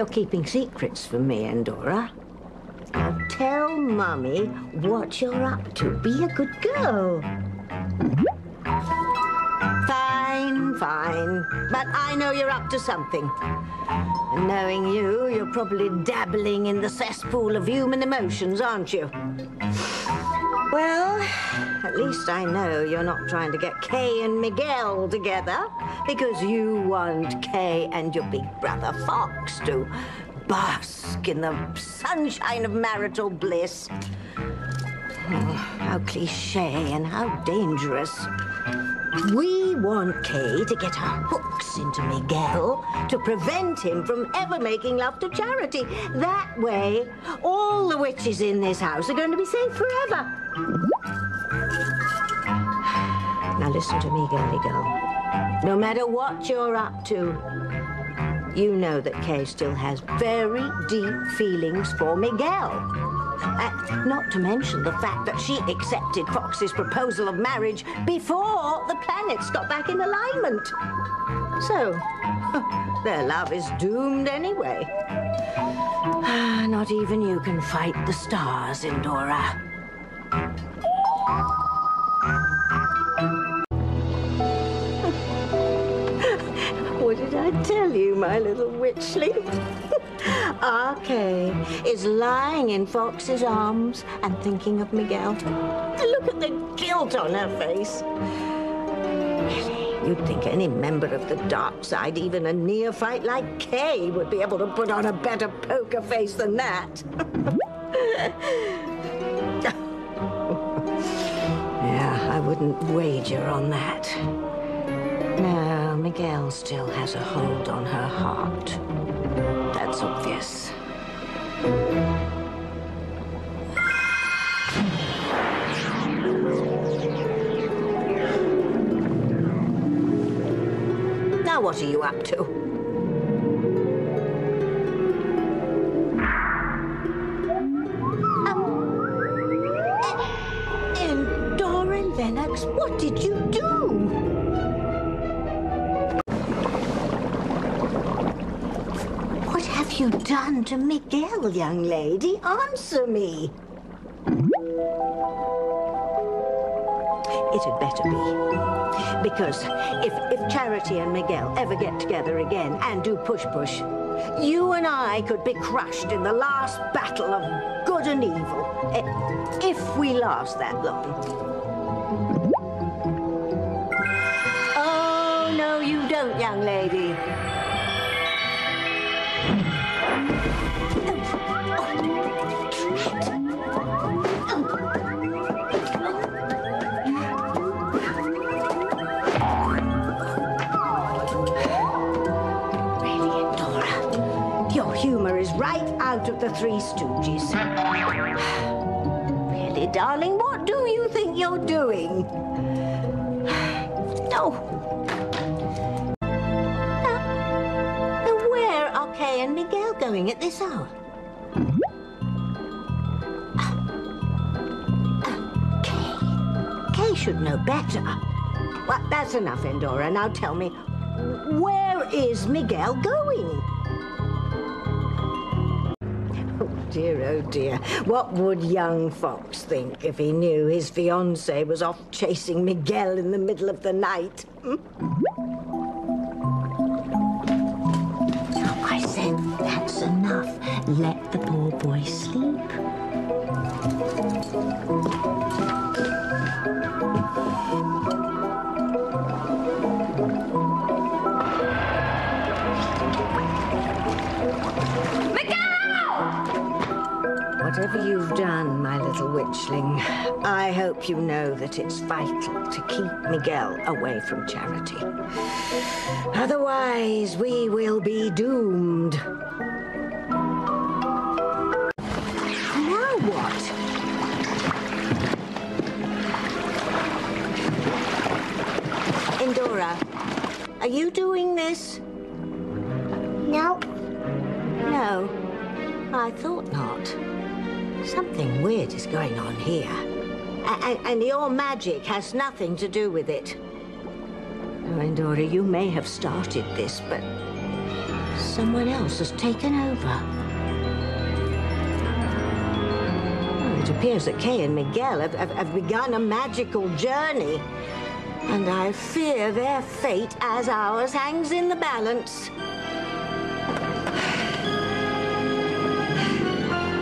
You're keeping secrets from me, Endora. Now tell Mummy what you're up to. Be a good girl. Fine, fine. But I know you're up to something. And knowing you, you're probably dabbling in the cesspool of human emotions, aren't you? Well, at least I know you're not trying to get Kay and Miguel together because you want Kay and your big brother Fox to bask in the sunshine of marital bliss. Oh, how cliche and how dangerous. We want Kay to get her into Miguel to prevent him from ever making love to Charity. That way, all the witches in this house are going to be safe forever. Now listen to me, girly girl. No matter what you're up to, you know that Kay still has very deep feelings for Miguel. Uh, not to mention the fact that she accepted Fox's proposal of marriage before the planets got back in alignment. So, their love is doomed anyway. Ah, not even you can fight the stars, Endora. What did I tell you, my little witchling? RK is lying in Fox's arms and thinking of Miguel. Look at the guilt on her face. Really, you'd think any member of the dark side, even a neophyte like Kay, would be able to put on a better poker face than that. yeah, I wouldn't wager on that. No, Miguel still has a hold on her heart. That's obvious. Now what are you up to? Um, Lenox, what did you do? What have you done to Miguel, young lady? Answer me. It had better be. Because if, if Charity and Miguel ever get together again and do push-push, you and I could be crushed in the last battle of good and evil. eh, If we last that long. Oh, no, you don't, young lady. Three Stooges. Really, darling, what do you think you're doing? Oh. Now, where are Kay and Miguel going at this hour? Should know better. Well, that's enough, Endora. Now tell me, where is Miguel going? Dear, oh dear. What would young Fox think if he knew his fiancée was off chasing Miguel in the middle of the night? hmm? I said that's enough. Let the poor boy sleep. Whatever you've done, my little witchling, I hope you know that it's vital to keep Miguel away from Charity. Otherwise, we will be doomed. Now what? Endora, are you doing this? No, No, I thought not. Something weird is going on here. A- a- and your magic has nothing to do with it. Oh, Endora, you may have started this, but Someone else has taken over. Oh, it appears that Kay and Miguel have, have, have begun a magical journey. And I fear their fate as ours hangs in the balance.